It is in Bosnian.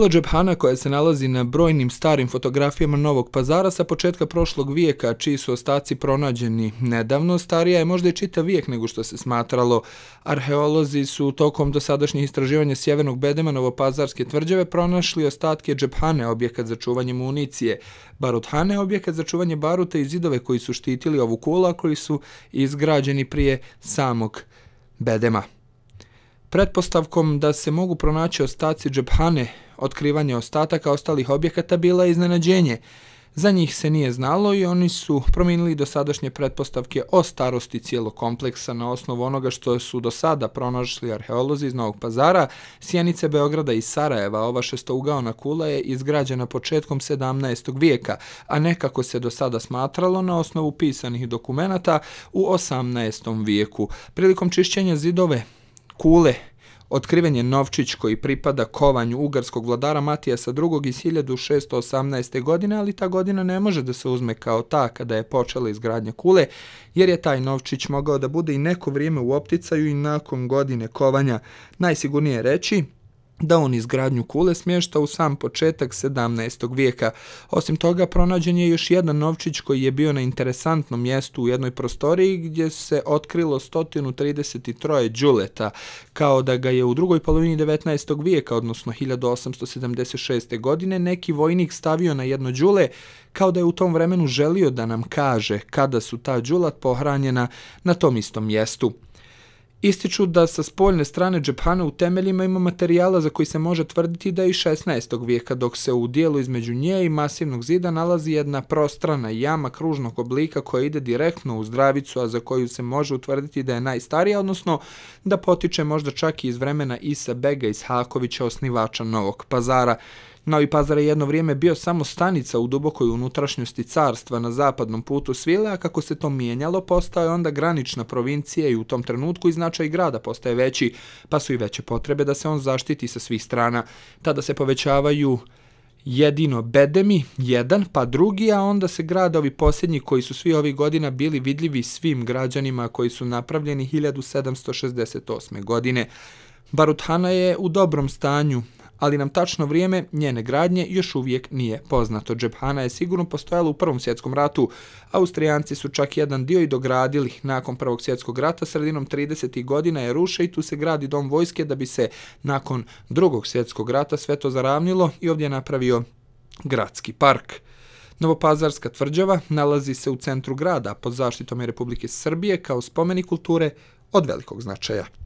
Kula Džephana koja se nalazi na brojnim starim fotografijama Novog pazara sa početka prošlog vijeka, čiji su ostaci pronađeni nedavno, starija je možda i čita vijek nego što se smatralo. Arheolozi su tokom dosadašnjih istraživanja sjevernog bedema Novopazarske tvrđave pronašli ostatke Džephane, objekat za čuvanje municije, Baruthane, objekat za čuvanje baruta i zidove koji su štitili ovu kula, koji su izgrađeni prije samog bedema. Pretpostavkom da se mogu pronaći ostaci džephane, otkrivanje ostataka ostalih objekata bila je iznenađenje. Za njih se nije znalo i oni su promijenili dosadašnje pretpostavke o starosti cijelog kompleksa na osnovu onoga što su do sada pronašli arheolozi iz Novog pazara. Sjenice Beograda i Sarajeva, ova šestougaona kula je izgrađena početkom 17. vijeka, a nekako se do sada smatralo na osnovu pisanih dokumenata u 18. vijeku. Prilikom čišćenja zidove kule otkriven je novčić koji pripada kovanju ugarskog vladara Matijasa II. iz 1618. godine, ali ta godina ne može da se uzme kao ta kada je počela izgradnja kule, jer je taj novčić mogao da bude i neko vrijeme u opticaju i nakon godine kovanja. Najsigurnije reći, da on izgradnju kule smješta u sam početak 17. vijeka. Osim toga, pronađen je još jedan novčić koji je bio na interesantnom mjestu u jednoj prostoriji gdje se otkrilo 133 džuleta, kao da ga je u drugoj polovini 19. vijeka, odnosno 1876. godine, neki vojnik stavio na jedno džule, kao da je u tom vremenu želio da nam kaže kada su ta džulat pohranjena na tom istom mjestu. Ističu da sa spoljne strane džephana u temeljima ima materijala za koji se može tvrditi da je iz 16. vijeka, dok se u dijelu između nje i masivnog zida nalazi jedna prostrana jama kružnog oblika koja ide direktno u zdravicu, a za koju se može utvrditi da je najstarija, odnosno da potiče možda čak i iz vremena Isa Bega iz Hakovića, osnivača Novog pazara. Novi Pazar je jedno vrijeme bio samo stanica u dubokoj unutrašnjosti carstva na zapadnom putu Svile, a kako se to mijenjalo, postao je onda granična provincija i u tom trenutku i značaj grada postaje veći, pa su i veće potrebe da se on zaštiti sa svih strana. Tada se povećavaju jedino bedemi, jedan, pa drugi, a onda se gradovi posljednji koji su svi ovih godina bili vidljivi svim građanima koji su napravljeni 1768. godine. Baruthana je u dobrom stanju, ali nam tačno vrijeme njene gradnje još uvijek nije poznato. Džephana je sigurno postojala u Prvom svjetskom ratu. Austrijanci su čak jedan dio i dogradili nakon Prvog svjetskog rata. Sredinom 30. godina je ruše i tu se gradi dom vojske da bi se nakon Drugog svjetskog rata sve to zaravnilo i ovdje je napravio gradski park. Novopazarska tvrđava nalazi se u centru grada pod zaštitom Republike Srbije kao spomenik kulture od velikog značaja.